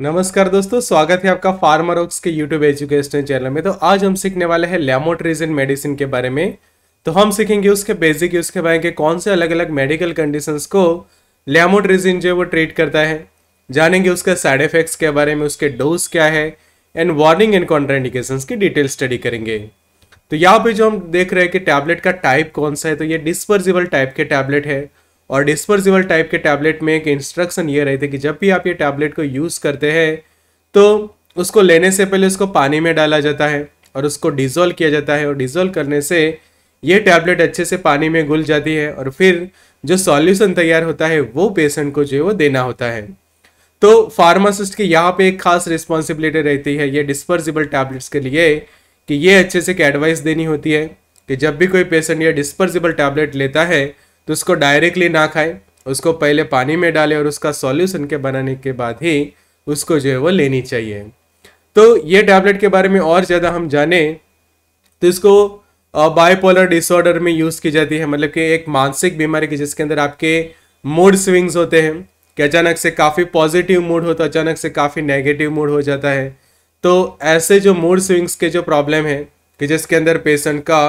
नमस्कार दोस्तों, स्वागत है आपका फार्मर ऑक्स के यूट्यूब एजुकेशन चैनल में। तो आज हम सीखने वाले हैं लेमोट्रिजिन मेडिसिन के बारे में। तो हम सीखेंगे उसके बेसिक यूज़ के बारे में कौन से अलग अलग मेडिकल कंडीशंस को लेमोट्रिजिन जो है वो ट्रीट करता है। जानेंगे उसके साइड इफेक्ट्स के बारे में, उसके डोज क्या है एंड वार्निंग एंड कॉन्ट्राइंडिकेशन की डिटेल स्टडी करेंगे। तो यहाँ पे जो हम देख रहे हैं कि टैबलेट का टाइप कौन सा है तो ये डिस्पर्जिबल टाइप के टैबलेट है। और डिस्पर्सिबल टाइप के टैबलेट में एक इंस्ट्रक्शन ये रहती है कि जब भी आप ये टैबलेट को यूज़ करते हैं तो उसको लेने से पहले उसको पानी में डाला जाता है और उसको डिजोल्व किया जाता है और डिजोल्व करने से ये टैबलेट अच्छे से पानी में घुल जाती है और फिर जो सॉल्यूशन तैयार होता है, वो पेशेंट को जो है वो देना होता है। तो फार्मासिस्ट की यहाँ पे एक खास रिस्पॉन्सिबिलिटी रहती है ये डिस्पर्सिबल टैबलेट्स के लिए कि ये अच्छे से एक एडवाइस देनी होती है कि जब भी कोई पेशेंट ये डिस्पर्सिबल टैबलेट लेता है तो उसको डायरेक्टली ना खाए, उसको पहले पानी में डालें और उसका सॉल्यूशन के बनाने के बाद ही उसको जो है वो लेनी चाहिए। तो ये टैबलेट के बारे में और ज़्यादा हम जाने तो इसको बाइपोलर डिसऑर्डर में यूज़ की जाती है। मतलब कि एक मानसिक बीमारी की जिसके अंदर आपके मूड स्विंग्स होते हैं, कि अचानक से काफ़ी पॉजिटिव मूड हो तो अचानक से काफ़ी नेगेटिव मूड हो जाता है। तो ऐसे जो मूड स्विंग्स के जो प्रॉब्लम है, कि जिसके अंदर पेशेंट का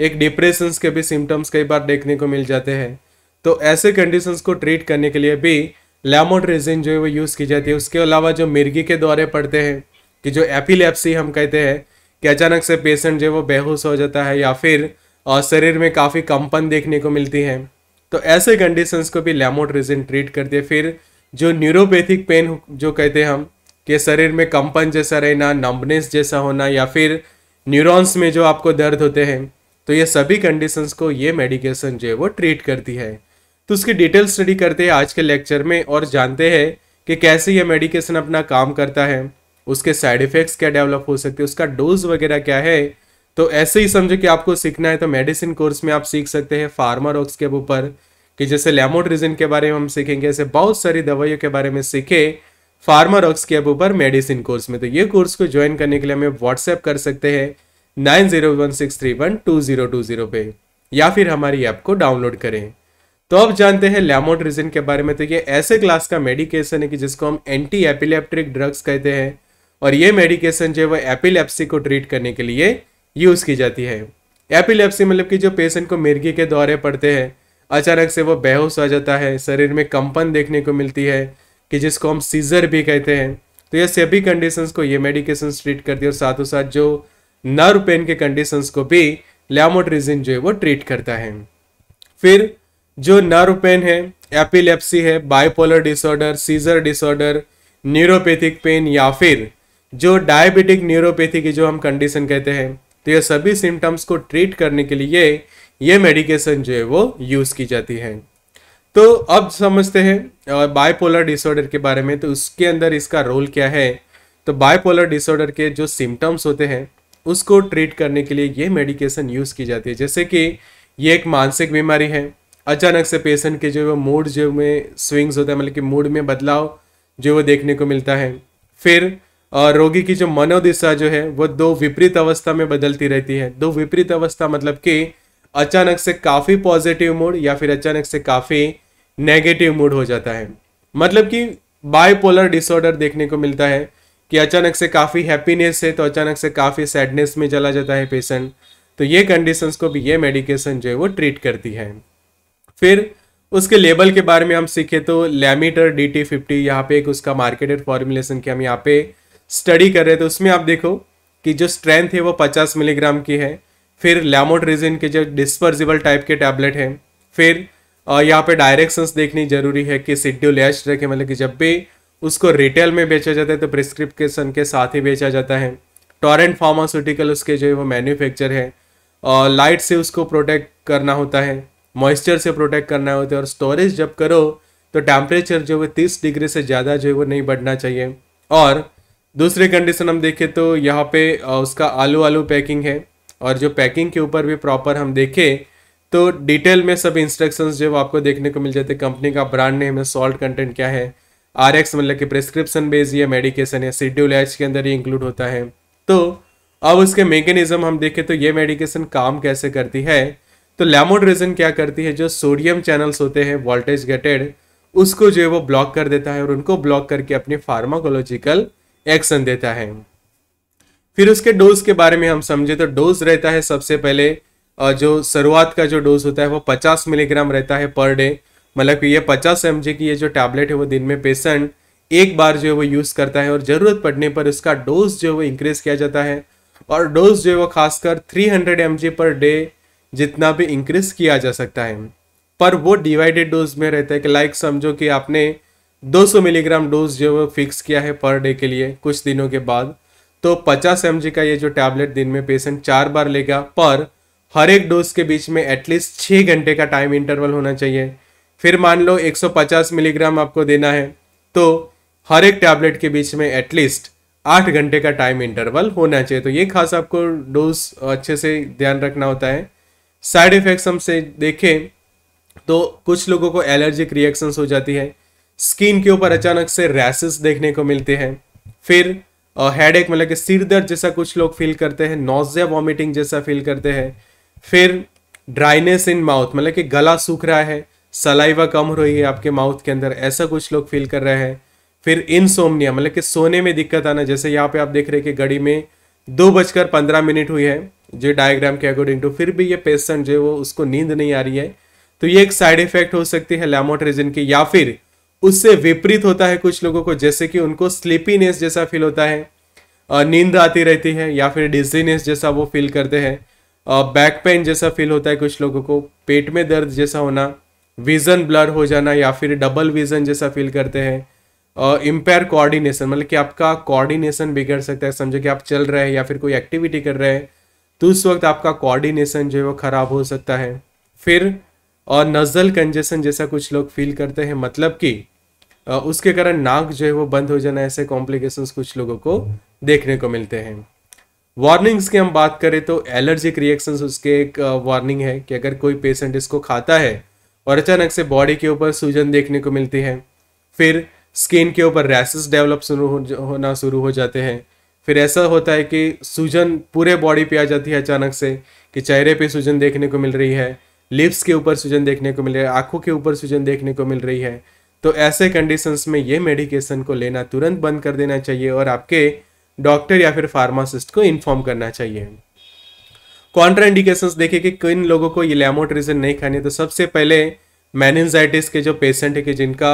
एक डिप्रेशन के भी सिम्टम्स कई बार देखने को मिल जाते हैं। तो ऐसे कंडीशंस को ट्रीट करने के लिए भी लेमोट्रेजिन जो है वो यूज़ की जाती है। उसके अलावा जो मिर्गी के दौरे पड़ते हैं, कि जो एपिलेप्सी हम कहते हैं, कि अचानक से पेशेंट जो है वो बेहोश हो जाता है या फिर शरीर में काफ़ी कंपन देखने को मिलती है। तो ऐसे कंडीशंस को भी लेमोट्रेजिन ट्रीट करती है। फिर जो न्यूरोपैथिक पेन जो कहते हैं हम, कि शरीर में कंपन जैसा रहना नम्बनेस जैसा होना या फिर न्यूरॉन्स में जो आपको दर्द होते हैं तो ये सभी कंडीशंस को ये मेडिकेशन जो है वो ट्रीट करती है। तो उसकी डिटेल स्टडी करते हैं आज के लेक्चर में और जानते हैं कि कैसे ये मेडिकेशन अपना काम करता है। उसके साइड इफेक्ट्स क्या डेवलप हो सकते हैं, उसका डोज वगैरह क्या है। तो ऐसे ही समझो कि आपको सीखना है तो मेडिसिन कोर्स में आप सीख सकते हैं फार्मर ऑक्स के ऊपर, कि जैसे लेमोड्रिजिन के बारे में हम सीखेंगे, ऐसे बहुत सारी दवाइयों के बारे में सीखे फार्मर ऑक्स के ऊपर मेडिसिन कोर्स में। तो ये कोर्स को ज्वाइन करने के लिए हमें व्हाट्सएप कर सकते हैं। Nine zero one six three one two zero two zero पे, या फिर हमारी ऐप को डाउनलोड करें। तो अब जानते हैं लेमोड्रिजिन के बारे में। तो ये ऐसे क्लास का मेडिकेशन है कि जिसको हम एंटी एपिलेप्टिक ड्रग्स कहते हैं, और ये मेडिकेशन जो है वो एपिलेप्सी को ट्रीट करने के लिए यूज़ की जाती है। एपिलेप्सी मतलब कि जो पेशेंट को मिर्गी के दौरे पड़ते हैं, अचानक से वो बेहोश आ जाता है, शरीर में कंपन देखने को मिलती है, कि जिसको हम सीजर भी कहते हैं। तो ये सभी कंडीशंस को ये मेडिकेशन ट्रीट करती है, और साथ ही साथ जो नर्व पेन के कंडीशंस को भी लेमोट्रिजिन जो है वो ट्रीट करता है। फिर जो नर्व पेन है एपिलेप्सी है bipolar disorder seizure disorder neuropathic pain या फिर जो डायबिटिक न्यूरोपैथी की जो हम कंडीशन कहते हैं तो ये सभी सिम्टम्स को ट्रीट करने के लिए ये मेडिकेशन जो है वो यूज़ की जाती है। तो अब समझते हैं बाइपोलर डिसऑर्डर के बारे में तो उसके अंदर इसका रोल क्या है? तो बाइपोलर डिसऑर्डर के जो सिम्टम्स होते हैं उसको ट्रीट करने के लिए ये मेडिकेशन यूज़ की जाती है। जैसे कि ये एक मानसिक बीमारी है। अचानक से पेशेंट के जो वो मूड जो में स्विंग्स होता है मतलब कि मूड में बदलाव जो वो देखने को मिलता है। फिर रोगी की जो मनोदिशा जो है, वो दो विपरीत अवस्था में बदलती रहती है। दो विपरीत अवस्था मतलब कि अचानक से काफ़ी पॉजिटिव मूड या फिर अचानक से काफ़ी नेगेटिव मूड हो जाता है। मतलब कि बाइपोलर डिसऑर्डर देखने को मिलता है। कि अचानक से काफ़ी हैप्पीनेस है तो अचानक से काफ़ी सैडनेस में चला जाता है पेशेंट तो ये कंडीशंस को भी, ये मेडिकेशन जो है वो ट्रीट करती है। फिर उसके लेबल के बारे में हम सीखे तो लैमीटर डी टी फिफ्टी यहाँ पे एक उसका मार्केटेड फॉर्मुलेशन की हम यहाँ पे स्टडी कर रहे थे उसमें आप देखो कि जो स्ट्रेंथ है वो 50 मिलीग्राम की है। फिर लैमोड्रेजिन के जो डिस्पर्जिबल टाइप के टैबलेट हैं। फिर यहाँ पे डायरेक्शंस देखनी ज़रूरी है कि सिड्यूल एच रखे मतलब कि जब भी उसको रिटेल में बेचा जाता है तो प्रिस्क्रिप्शन के साथ ही बेचा जाता है। टॉरेंट फार्मास्यूटिकल उसके जो है, वो मैन्युफैक्चर है। और लाइट से उसको प्रोटेक्ट करना होता है मॉइस्चर से प्रोटेक्ट करना होता है। और स्टोरेज जब करो तो टेम्परेचर जो है तीस डिग्री से ज़्यादा जो है, वो नहीं बढ़ना चाहिए। और दूसरी कंडीशन हम देखें तो यहाँ पे उसका आलू आलू पैकिंग है। और जो पैकिंग के ऊपर भी प्रॉपर हम देखें तो डिटेल में सब इंस्ट्रक्शंस जो आपको देखने को मिल जाते हैं। कंपनी का ब्रांड नेम है सॉल्ट कंटेंट क्या है। आर एक्स मतलब कि प्रिस्क्रिप्शन बेस्ड ये मेडिकेशन या शेड्यूल एच के अंदर ही इंक्लूड होता है। तो अब उसके मेकेनिज्म हम देखें तो ये मेडिकेशन काम कैसे करती है? तो लेमोड्रेजन क्या करती है? जो सोडियम चैनल्स होते हैं वोल्टेज गेटेड उसको जो है वो ब्लॉक कर देता है और उनको ब्लॉक करके अपनी फार्माकोलॉजिकल एक्शन देता है। फिर उसके डोज के बारे में हम समझे तो डोज रहता है सबसे पहले जो शुरुआत का जो डोज होता है वो 50 मिलीग्राम रहता है पर डे मतलब कि ये 50 एम की ये जो टैबलेट है वो दिन में पेशेंट एक बार जो है वो यूज़ करता है और ज़रूरत पड़ने पर इसका डोज जो है वो इंक्रीज किया जाता है। और डोज जो है वो खासकर 300 हंड्रेड पर डे जितना भी इंक्रीज किया जा सकता है। पर वो डिवाइडेड डोज में रहता है कि लाइक समझो कि आपने 200 मिलीग्राम डोज जो है वो फिक्स किया है पर डे के लिए कुछ दिनों के बाद। तो 50 एम का ये जो टैबलेट दिन में पेशेंट चार बार लेगा पर हर एक डोज के बीच में एटलीस्ट छः घंटे का टाइम इंटरवल होना चाहिए। फिर मान लो 150 मिलीग्राम आपको देना है तो हर एक टैबलेट के बीच में एटलीस्ट आठ घंटे का टाइम इंटरवल होना चाहिए। तो ये खास आपको डोज अच्छे से ध्यान रखना होता है। साइड इफेक्ट्स हमसे देखें तो कुछ लोगों को एलर्जिक रिएक्शंस हो जाती है। स्किन के ऊपर अचानक से रैसेस देखने को मिलते हैं। फिर हेड एक मतलब कि सिर दर्द जैसा कुछ लोग फील करते हैं नोजिया वॉमिटिंग जैसा फील करते हैं। फिर ड्राइनेस इन माउथ मतलब कि गला सूख रहा है। सलाइवा कम हो रही है आपके माउथ के अंदर, ऐसा कुछ लोग फील कर रहे हैं। फिर इनसोमनिया मतलब कि सोने में दिक्कत आना, जैसे यहाँ पे आप देख रहे हैं कि घड़ी में दो बजकर पंद्रह मिनट हुई है, जो डायग्राम के अकॉर्डिंग टू फिर भी ये पेशेंट जो है वो उसको नींद नहीं आ रही है। तो ये एक साइड इफ़ेक्ट हो सकती है लैमोट्रेजिन की, या फिर उससे विपरीत होता है कुछ लोगों को, जैसे कि उनको स्लीपीनेस जैसा फील होता है नींद आती रहती है, या फिर डिजीनेस जैसा वो फील करते हैं बैक पेन जैसा फील होता है कुछ लोगों को, पेट में दर्द जैसा होना विजन ब्लर हो जाना या फिर डबल विजन जैसा फील करते हैं इम्पेयर कोऑर्डिनेशन मतलब कि आपका कोऑर्डिनेशन बिगड़ सकता है। समझो कि आप चल रहे हैं या फिर कोई एक्टिविटी कर रहे हैं तो उस वक्त आपका कोऑर्डिनेशन जो है वो खराब हो सकता है। फिर, और नजल कंजेशन जैसा कुछ लोग फील करते हैं मतलब कि उसके कारण नाक जो है वो बंद हो जाना, ऐसे कॉम्प्लिकेशंस कुछ लोगों को देखने को मिलते हैं। वार्निंग्स की हम बात करें तो एलर्जिक रिएक्शंस उसके एक वार्निंग है कि अगर कोई पेशेंट इसको खाता है और अचानक से बॉडी के ऊपर सूजन देखने को मिलती है। फिर स्किन के ऊपर रैसेस डेवलप शुरू हो होना शुरू हो जाते हैं। फिर ऐसा होता है कि सूजन पूरे बॉडी पे आ जाती है अचानक से कि चेहरे पे सूजन देखने को मिल रही है लिप्स के ऊपर सूजन देखने को मिल रही है, आँखों के ऊपर सूजन देखने को मिल रही है। तो ऐसे कंडीशंस में ये मेडिकेशन को लेना तुरंत बंद कर देना चाहिए और आपके डॉक्टर या फिर फार्मासिस्ट को इन्फॉर्म करना चाहिए। कॉन्ट्रा इंडिकेशन देखिए कि किन लोगों को ये लेमोट्रिजन नहीं खानी है तो सबसे पहले मैनजाइटिस के जो पेशेंट है कि जिनका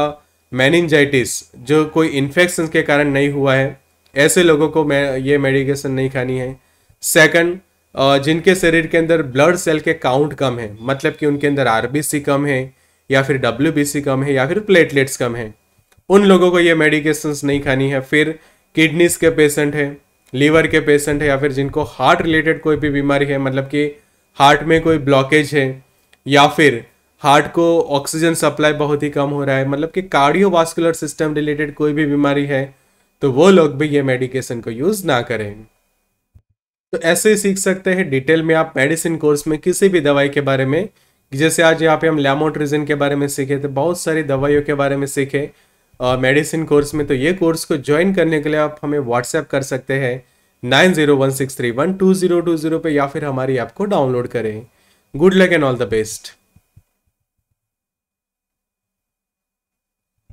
मैनजाइटिस जो कोई इन्फेक्शन के कारण नहीं हुआ है, ऐसे लोगों को मैं, ये मेडिकेशन नहीं खानी है। सेकंड जिनके शरीर के अंदर ब्लड सेल के काउंट कम है मतलब कि उनके अंदर आरबीसी कम है, या फिर डब्ल्यूबीसी कम है, या फिर प्लेटलेट्स कम है, उन लोगों को ये मेडिकेशन नहीं खानी है। फिर किडनीज के पेशेंट है लीवर के पेशेंट है या फिर जिनको हार्ट रिलेटेड कोई भी बीमारी है मतलब कि हार्ट में कोई ब्लॉकेज है, या फिर हार्ट को ऑक्सीजन सप्लाई बहुत ही कम हो रहा है मतलब कि कार्डियोवास्कुलर सिस्टम रिलेटेड कोई भी बीमारी है तो वो लोग भी ये मेडिकेशन को यूज़ ना करें। तो ऐसे ही सीख सकते हैं डिटेल में आप मेडिसिन कोर्स में किसी भी दवाई के बारे में, जैसे आज यहाँ पे हम लैमोट्रिजन के बारे में सीखे थे बहुत सारी दवाइयों के बारे में सीखे मेडिसिन कोर्स में तो ये कोर्स को ज्वाइन करने के लिए आप हमें व्हाट्सएप कर सकते हैं nine zero one six three one two zero two zero पर या फिर हमारी ऐप को डाउनलोड करें। Good luck and all the best